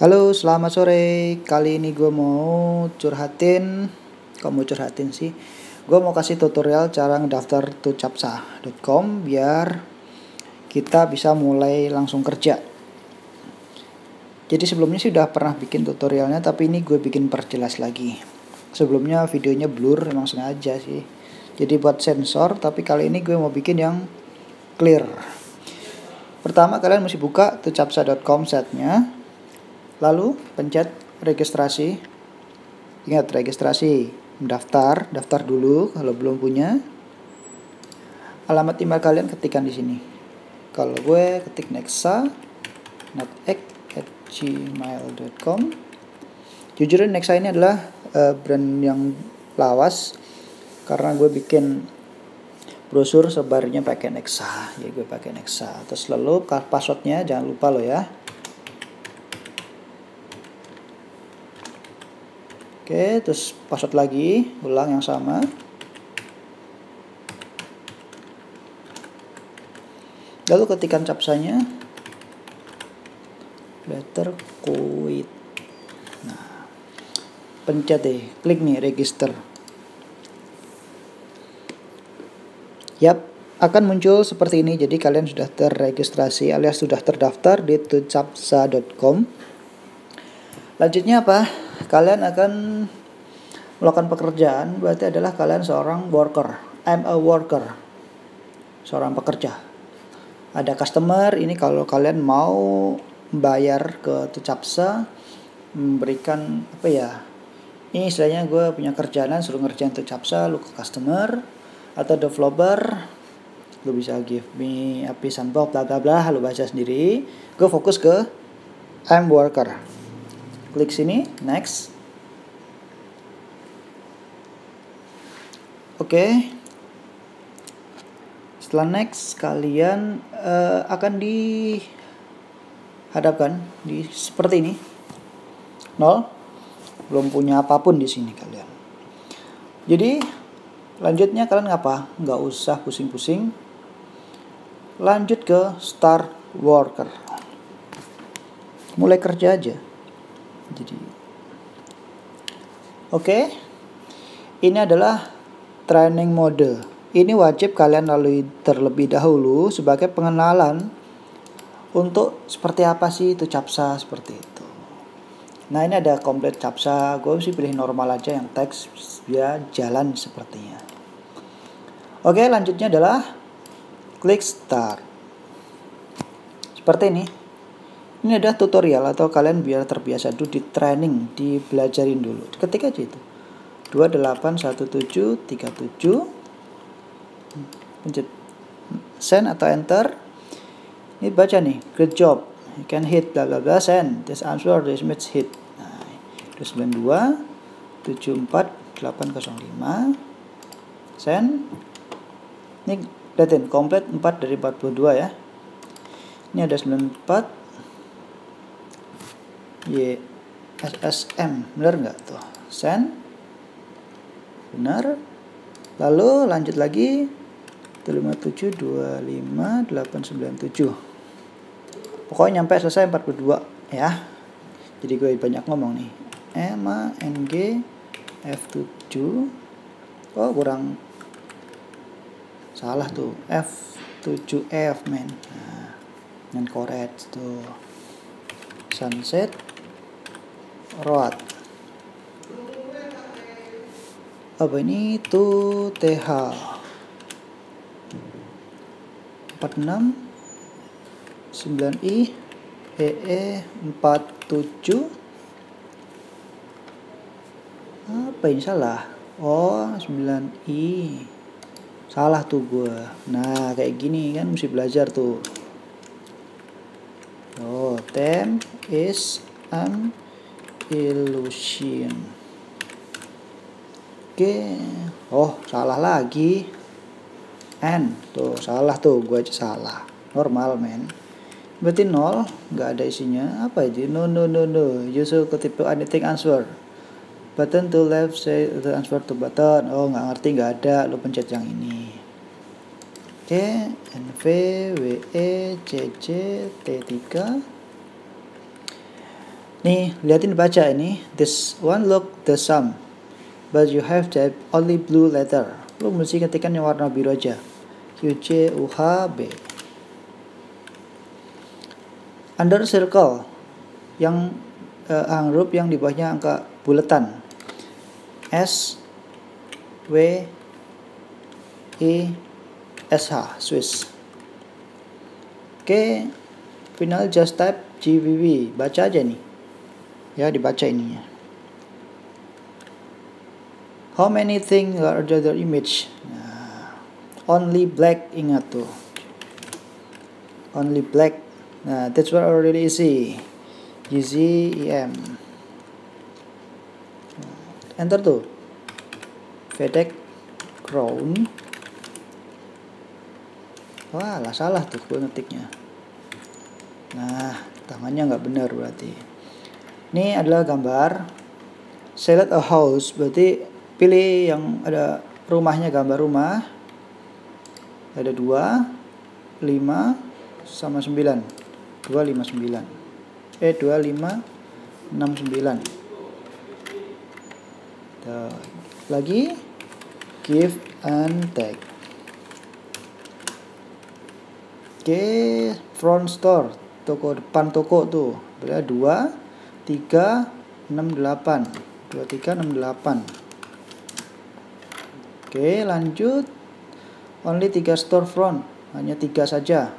Halo, selamat sore. Kali ini gue mau curhatin, kok mau curhatin sih? Gue mau kasih tutorial cara ngedaftar to capsa.com biar kita bisa mulai langsung kerja. Jadi sebelumnya sih udah pernah bikin tutorialnya, tapi ini gue bikin perjelas lagi. Sebelumnya videonya blur, emang sengaja sih. Jadi buat sensor, tapi kali ini gue mau bikin yang clear. Pertama kalian mesti buka tucapsa.com setnya Lalu pencet registrasi. Ingat registrasi, mendaftar, daftar dulu kalau belum punya. Alamat email kalian ketikkan di sini. Kalau gue ketik nexa gmail.com Jujur Nexa ini adalah uh, brand yang lawas karena gue bikin brosur sebarnya pakai Nexa ya gue pakai Nexa terus lalu passwordnya jangan lupa lo ya Oke, terus password lagi, ulang yang sama. Lalu ketikan capsanya letter quit. Nah, pencet deh, klik nih register. Yap, akan muncul seperti ini. Jadi kalian sudah terregistrasi alias sudah terdaftar di tucapsa.com. Lanjutnya apa? Kalian akan melakukan pekerjaan berarti adalah kalian seorang worker. I'm a worker. Seorang pekerja. Ada customer ini kalau kalian mau bayar ke Tucapsa memberikan apa ya? Ini istilahnya gue punya kerjaan suruh ngerjain Tucapsa lu ke customer atau developer lu bisa give me a piece and bla bla bla lu baca sendiri gue fokus ke I'm worker klik sini next. Oke. Okay. setelah next kalian uh, akan dihadapkan di seperti ini. Nol. Belum punya apa pun di sini kalian. Jadi lanjutnya kalian ngapa? Nggak usah pusing-pusing. Lanjut ke start worker. Mulai kerja aja jadi oke. Okay. ini adalah training mode. Ini wajib kalian lalui terlebih dahulu sebagai pengenalan untuk seperti apa sih itu capsa seperti itu. Nah ini ada komplit capsa. Gue sih pilih normal aja yang teks biar jalan sepertinya. Oke lanjutnya adalah klik start. Seperti ini ini ada tutorial atau kalian biar terbiasa dulu di training, dibelajarin dulu. Ketik aja itu. 281737 pencet send atau enter. Ini baca nih, good job. You can hit bla bla bla send. This answer this match hit. Nah, 92 74 805 send. Ini lihatin komplit 4 dari 42 ya. Ini ada 94 Y SSM benar nggak tuh? Send benar. Lalu lanjut lagi. 5725897 pokoknya nyampe selesai 42 ya. Jadi gue banyak ngomong nih. EMA NG F7 oh kurang. Salah tuh. F7F men. Nah, dan correct tuh. Sunset road apa ini? Itu TH 46 9i EE 47 apa ini salah? Oh 9i salah tuh gue nah kayak gini kan mesti belajar tuh oh tem is an illusion. Oke. Oh salah lagi. N. Tuh salah tuh. Gue aja salah. Normal men. Berarti nol nggak ada isinya. Apa itu? No no no no. Should keep anything answer. Button to left say the answer to button. Oh nggak ngerti nggak ada. Lu pencet yang ini. Oke. Okay. nv we cc t 3 nih liatin baca ini. This one look the sum. But you have to only blue letter. Lu mesti ketikkan yang warna biru aja. Q C U H B. Under circle yang uh, huruf yang di bawahnya angka buletan. S W E S H Swiss. Oke okay. final just type GVV baca aja nih ya dibaca ininya how many things are the image nah, only black ingat tuh only black Nah, that's what already easy. Easy EM. Enter tuh. FedEx Crown. Wah, lah salah tuh gue ngetiknya. Nah, tangannya nggak benar berarti. Ini adalah gambar. Select a house, berarti pilih yang ada rumahnya gambar rumah. Ada dua, lima, sama sembilan. 259 eh 2569 Tuh. lagi give and tag oke front store toko depan toko tuh berarti 2 3 68 2368 oke lanjut. Only 3 store front hanya tiga saja.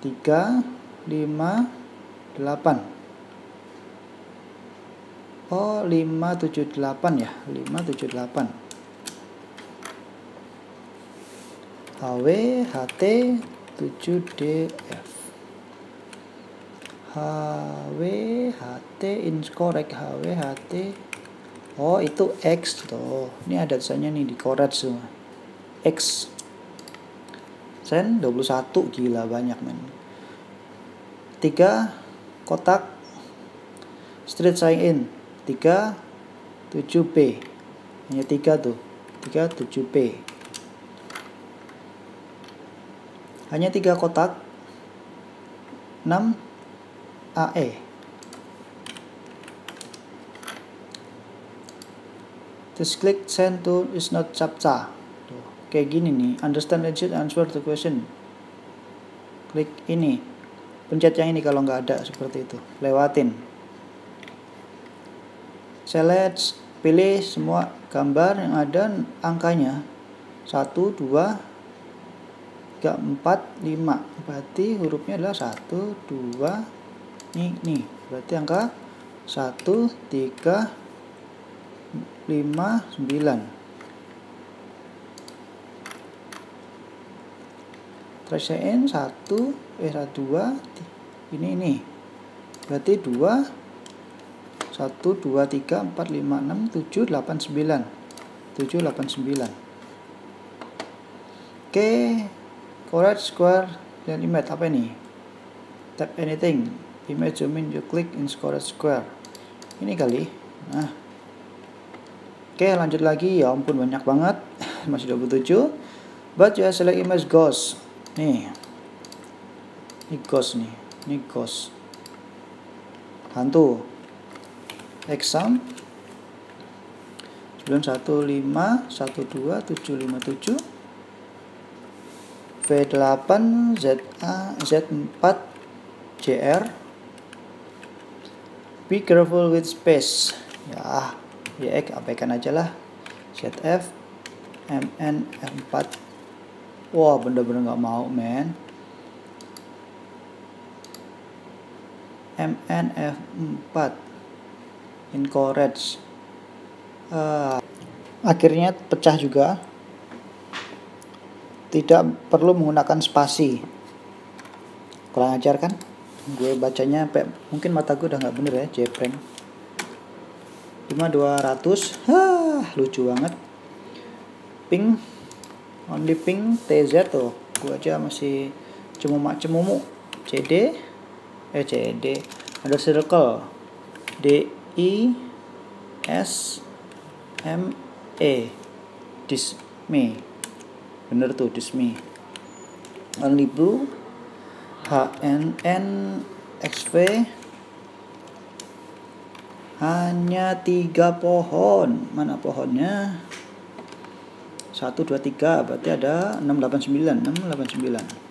3 5 8 Oh 578 ya? 578 HW HT 7DF HW HT incorrect HW HT Oh itu X tuh. Ini ada tulisannya nih di koret semua. X. Sen 21 gila banyak men. Tiga kotak. Street sign in. Tiga tujuh p. Hanya tiga tuh. Tiga tujuh p. Hanya tiga kotak. 6 AE Just click send to is not captcha. Tuh, kayak gini nih. Understand and answer the question. Klik ini pencet yang ini kalau nggak ada seperti itu lewatin select pilih semua gambar yang ada angkanya 1 2 3 4 5 berarti hurufnya adalah 1 2 nih nih. Berarti angka 1 3 5 9 Tracein 1 eh 2 ini ini. Berarti 2 1 2 3 4 5 6 7 8 9 7 8 9 oke. Correct square dan image apa ini? Tap anything image zoom in you click in square square. Ini kali. Nah. Oke lanjut lagi. Ya ampun banyak banget. Masih 27 but you select image ghost nih. Ini ghost nih. Ini ghost hantu. Exam. 915 12757 V8 ZA Z4 JR Be careful with space. Ya ya abaikan aja lah. ZF MN F4 wah bener-bener nggak mau men MNF4 incorrect uh, akhirnya pecah juga. Tidak perlu menggunakan spasi. Kurang ajar kan gue bacanya mungkin mata gue udah nggak bener ya jepren cuma 200 Hah, lucu banget. Pink only ping TZ tuh. Gua aja masih cemumak cemumu CD eh CD ada circle. D I S M E. Disme bener tuh disme only blue H N N X V. Hanya tiga pohon. Mana pohonnya? 1 2 3 berarti ada 689 689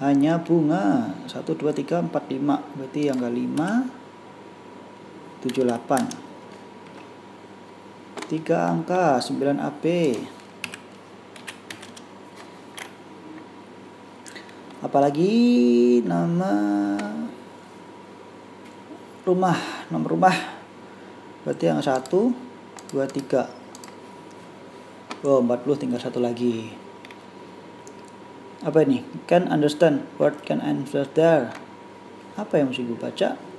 hanya bunga. 1 2 3 4 5 berarti yang ke 5 78 tiga angka 9 AP apalagi nama rumah nomor rumah. Berarti yang satu dua tiga. Oh 40 tinggal satu lagi. Apa ini? Can understand what can answer there? Apa yang mesti gue baca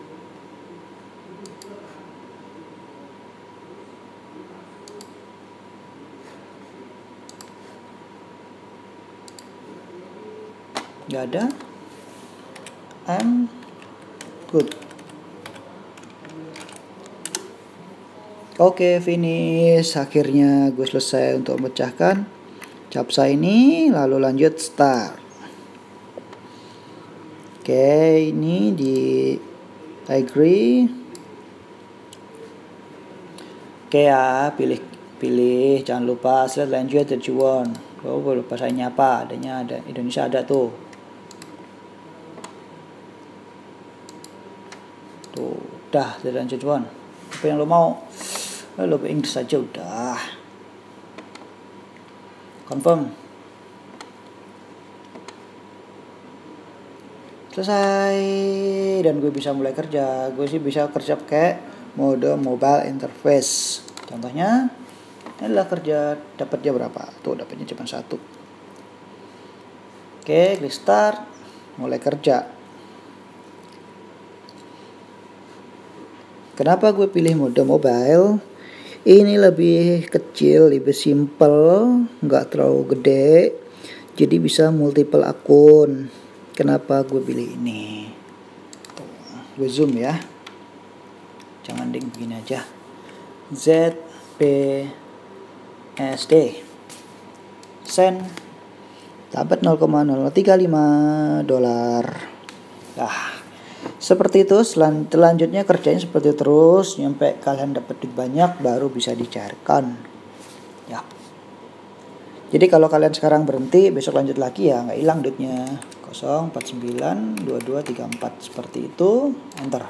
nggak ada I'm good Oke, finish. Akhirnya gue selesai untuk memecahkan capsa ini. Lalu lanjut start. Oke, ini di agree. Oke ya, pilih pilih. Jangan lupa slide lanjut tujuan. Oh, gue lupa saya apa. Adanya ada Indonesia ada tuh. Tuh, dah slide lanjut tujuan. Apa yang lo mau? Lalu Inggris saja udah. Confirm. Selesai dan gue bisa mulai kerja. Gue sih bisa kerja pakai mode mobile interface. Contohnya ini adalah kerja dapatnya berapa? Tuh dapatnya cuma satu. Oke, klik start, mulai kerja. Kenapa gue pilih mode mobile? ini lebih kecil lebih simple nggak terlalu gede jadi bisa multiple akun. Kenapa gue pilih ini? Gue zoom ya. Jangan ding begini aja. Z P S D. Sen. Dapat 0,035 dolar. Nah seperti itu selanjutnya kerjanya seperti terus nyampe kalian dapat duit banyak baru bisa dicairkan. Ya. Jadi kalau kalian sekarang berhenti besok lanjut lagi ya nggak hilang duitnya. 049 2234 seperti itu. Enter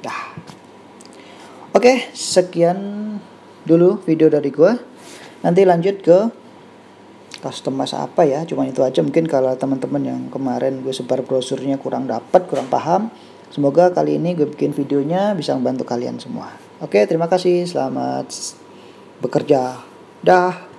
dah. Oke sekian dulu video dari gua. Nanti lanjut ke customize apa ya cuma itu aja. Mungkin kalau teman-teman yang kemarin gue sebar brosurnya kurang dapat kurang paham semoga kali ini gue bikin videonya bisa membantu kalian semua. Oke terima kasih. Selamat bekerja. Dah